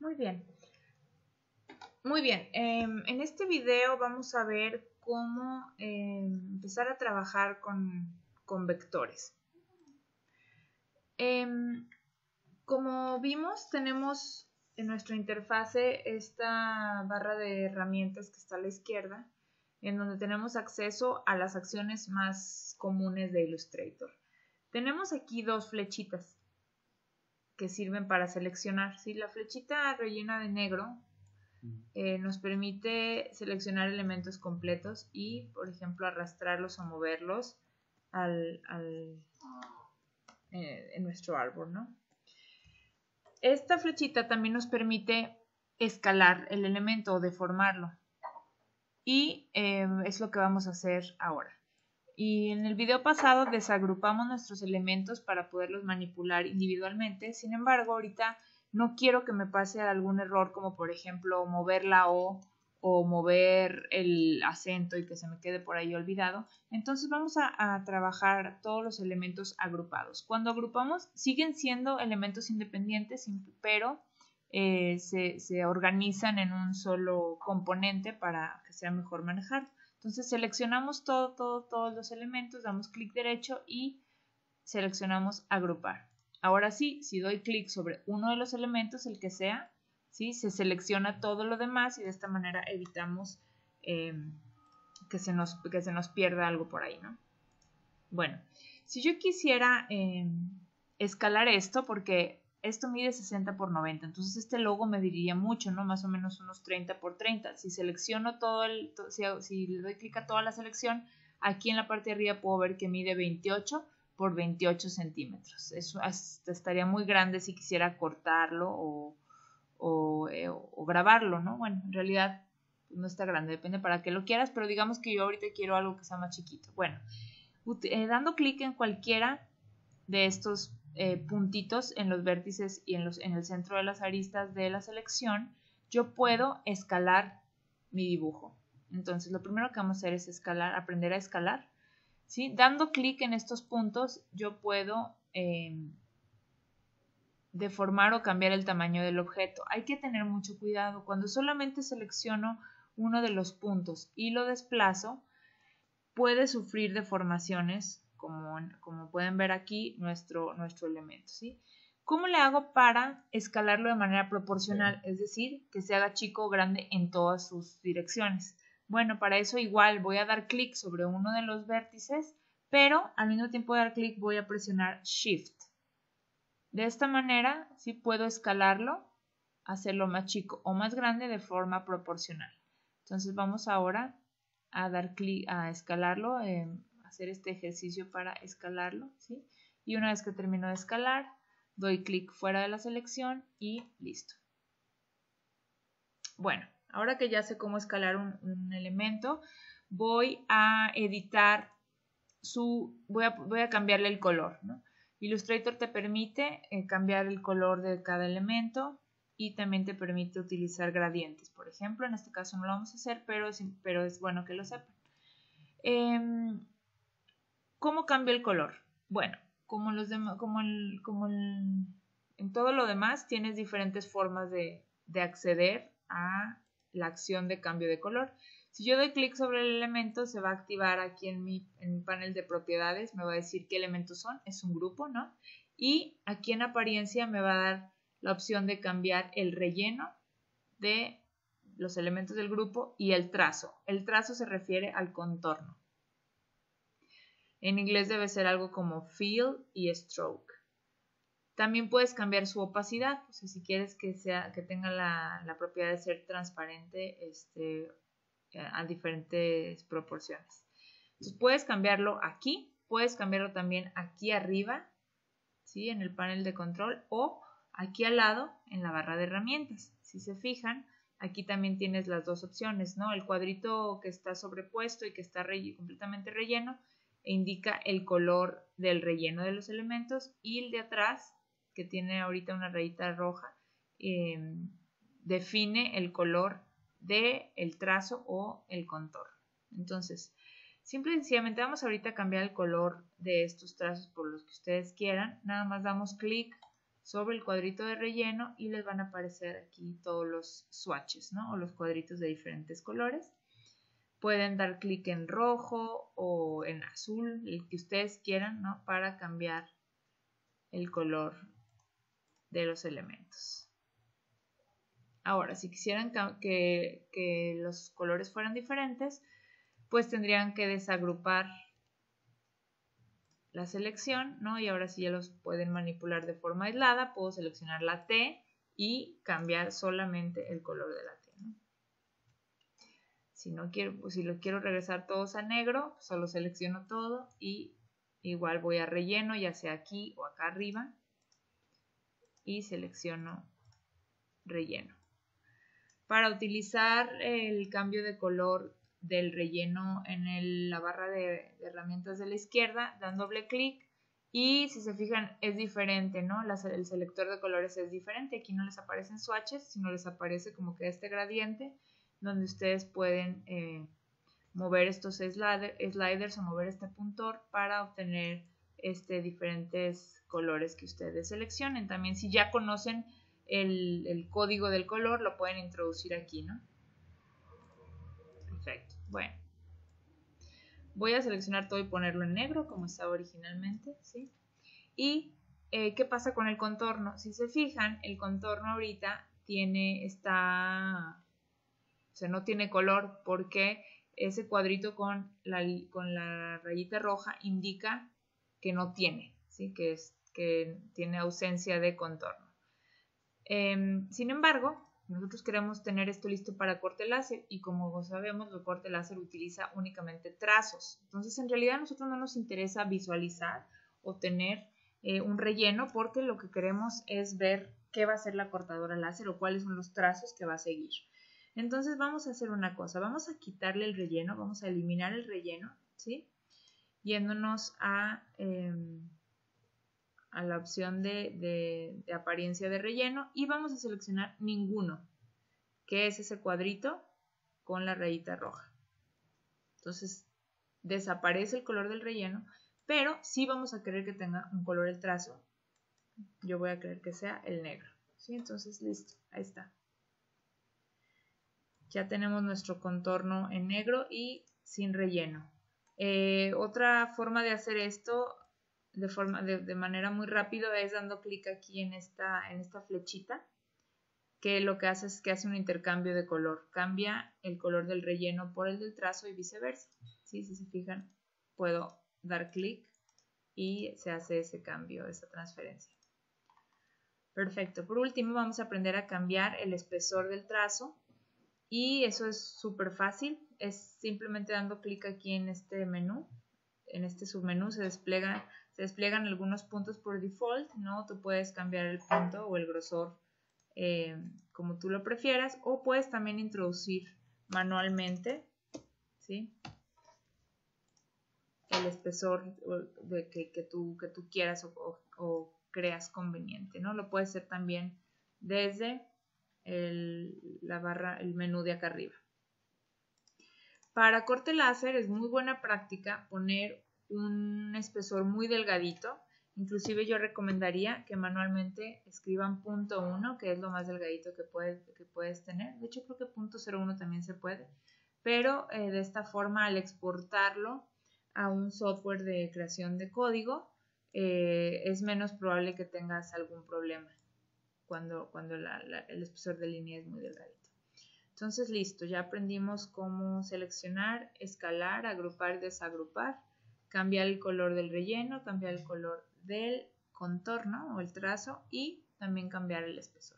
Muy bien. Muy bien, em, en este video vamos a ver cómo em, empezar a trabajar con, vectores. Em, como vimos, tenemos en nuestra interfase esta barra de herramientas que está a la izquierda, en donde tenemos acceso a las acciones más comunes de Illustrator. Tenemos aquí dos flechitas que sirven para seleccionar. Si La flechita rellena de negro eh, nos permite seleccionar elementos completos y, por ejemplo, arrastrarlos o moverlos al, eh, en nuestro árbol, ¿no? Esta flechita también nos permite escalar el elemento o deformarlo. Y eh, es lo que vamos a hacer ahora. Y en el video pasado desagrupamos nuestros elementos para poderlos manipular individualmente. Sin embargo, ahorita no quiero que me pase algún error como por ejemplo mover la O o mover el acento y que se me quede por ahí olvidado. Entonces vamos a, trabajar todos los elementos agrupados. Cuando agrupamos siguen siendo elementos independientes, pero eh, se, organizan en un solo componente para que sea mejor manejar. Entonces seleccionamos todo, todo, todos los elementos, damos clic derecho y seleccionamos agrupar. Ahora sí, si doy clic sobre uno de los elementos, el que sea, ¿sí? se selecciona todo lo demás y de esta manera evitamos eh, que, se nos, que se nos pierda algo por ahí. ¿no? Bueno, si yo quisiera eh, escalar esto, porque esto mide 60 por 90, entonces este logo me diría mucho, ¿no? Más o menos unos 30 por 30. Si selecciono todo el, si, si le doy clic a toda la selección, aquí en la parte de arriba puedo ver que mide 28 por 28 centímetros. Eso estaría muy grande si quisiera cortarlo eh, o, grabarlo, ¿no? Bueno, en realidad no está grande, depende para qué lo quieras, pero digamos que yo ahorita quiero algo que sea más chiquito. Bueno, eh, dando clic en cualquiera de estos eh, puntitos en los vértices y en, los, en el centro de las aristas de la selección, yo puedo escalar mi dibujo. Entonces, lo primero que vamos a hacer es escalar, aprender a escalar. Dando clic en estos puntos yo puedo em, deformar o cambiar el tamaño del objeto. Hay que tener mucho cuidado. Cuando solamente selecciono uno de los puntos y lo desplazo, puede sufrir deformaciones, como, como pueden ver aquí, nuestro, nuestro elemento. ¿sí? ¿Cómo le hago para escalarlo de manera proporcional? Es decir, que se haga chico o grande en todas sus direcciones. Bueno, para eso igual voy a dar clic sobre uno de los vértices, pero al mismo tiempo de dar clic voy a presionar Shift. De esta manera sí puedo escalarlo, hacerlo más chico o más grande de forma proporcional. Entonces vamos ahora a dar clic a escalarlo, hacer este ejercicio para escalarlo, ¿sí? Y una vez que termino de escalar, doy clic fuera de la selección y listo. Bueno, Ahora que ya sé cómo escalar un, elemento, voy a editar su, voy a, cambiarle el color. Illustrator te permite eh, cambiar el color de cada elemento y también te permite utilizar gradientes. Por ejemplo, en este caso no lo vamos a hacer, pero es, pero es bueno que lo sepan. Em, ¿Cómo cambio el color? Bueno, como, los como, como en todo lo demás, tienes diferentes formas de, de acceder a la acción de cambio de color. Si yo doy clic sobre el elemento, se va a activar aquí en mi, panel de propiedades, me va a decir qué elementos son, es un grupo, ¿no? Y aquí en apariencia me va a dar la opción de cambiar el relleno de los elementos del grupo y el trazo. El trazo se refiere al contorno. En inglés debe ser algo como fill y stroke. También puedes cambiar su opacidad, o sea, si quieres que, sea, que tenga la, propiedad de ser transparente este, a diferentes proporciones. Entonces puedes cambiarlo aquí, puedes cambiarlo también aquí arriba, ¿sí? en el panel de control o aquí al lado en la barra de herramientas. Si se fijan, aquí también tienes las dos opciones, ¿no? El cuadrito que está sobrepuesto y que está completamente relleno indica el color del relleno de los elementos y el de atrás que tiene ahorita una rayita roja, em, define el color del el trazo o el contorno. Entonces, simple y sencillamente vamos ahorita a cambiar el color de estos trazos por los que ustedes quieran. Nada más damos clic sobre el cuadrito de relleno y les van a aparecer aquí todos los swatches, ¿no? O los cuadritos de diferentes colores. Pueden dar clic en rojo o en azul, el que ustedes quieran, ¿no? Para cambiar el color de los elementos. Ahora, si quisieran que, que los colores fueran diferentes, pues tendrían que desagrupar la selección, ¿no? Y ahora sí ya los pueden manipular de forma aislada, puedo seleccionar la T y cambiar solamente el color de la T, Si no quiero, pues si lo quiero regresar todos a negro, solo selecciono todo y igual voy a relleno, ya sea aquí o acá arriba, y selecciono relleno. Para utilizar el cambio de color del relleno en la barra de, herramientas de la izquierda, dan doble clic y si se fijan es diferente, ¿no? el selector de colores es diferente, aquí no les aparecen swatches, sino les aparece como que este gradiente donde ustedes pueden eh, mover estos sliders o mover este puntor para obtener este, diferentes colores que ustedes seleccionen. También si ya conocen el, el código del color lo pueden introducir aquí, ¿no? Perfecto. Bueno. Voy a seleccionar todo y ponerlo en negro como estaba originalmente, ¿sí? Y, eh, ¿qué pasa con el contorno? Si se fijan, el contorno ahorita tiene, está, o sea, no tiene color porque ese cuadrito con la, con la rayita roja indica que no tiene, ¿sí? Que, es, que tiene ausencia de contorno. Em, sin embargo, nosotros queremos tener esto listo para corte láser y como sabemos, el corte láser utiliza únicamente trazos. Entonces, en realidad nosotros no nos interesa visualizar o tener eh, un relleno porque lo que queremos es ver qué va a hacer la cortadora láser o cuáles son los trazos que va a seguir. Entonces vamos a hacer una cosa, vamos a quitarle el relleno, vamos a eliminar el relleno, ¿sí? Yéndonos a... Em, a la opción de, apariencia de relleno y vamos a seleccionar ninguno, que es ese cuadrito con la rayita roja. Entonces desaparece el color del relleno, pero sí vamos a querer que tenga un color el trazo. Yo voy a querer que sea el negro. ¿sí? Entonces listo, ahí está. Ya tenemos nuestro contorno en negro y sin relleno. Eh, otra forma de hacer esto de, forma, de, manera muy rápido es dando clic aquí en esta, en esta flechita que lo que hace es que hace un intercambio de color. Cambia el color del relleno por el del trazo y viceversa. Si se fijan, puedo dar clic y se hace ese cambio, esa transferencia. Perfecto. Por último, vamos a aprender a cambiar el espesor del trazo. Y eso es súper fácil. Es simplemente dando clic aquí en este menú. En este submenú se despliega se despliegan algunos puntos por default, ¿no? Tú puedes cambiar el punto o el grosor eh, como tú lo prefieras o puedes también introducir manualmente, ¿sí? El espesor de que, tú, que tú quieras o, creas conveniente, ¿no? Lo puedes hacer también desde el, la barra, el menú de acá arriba. Para corte láser es muy buena práctica poner un espesor muy delgadito. Inclusive yo recomendaría que manualmente escriban punto .1, que es lo más delgadito que puedes, que puedes tener. De hecho, creo que punto .01 también se puede. Pero eh, de esta forma, al exportarlo a un software de creación de código, eh, es menos probable que tengas algún problema cuando, cuando el espesor de línea es muy delgadito. Entonces, listo, ya aprendimos cómo seleccionar, escalar, agrupar desagrupar cambiar el color del relleno, cambiar el color del contorno o el trazo y también cambiar el espesor.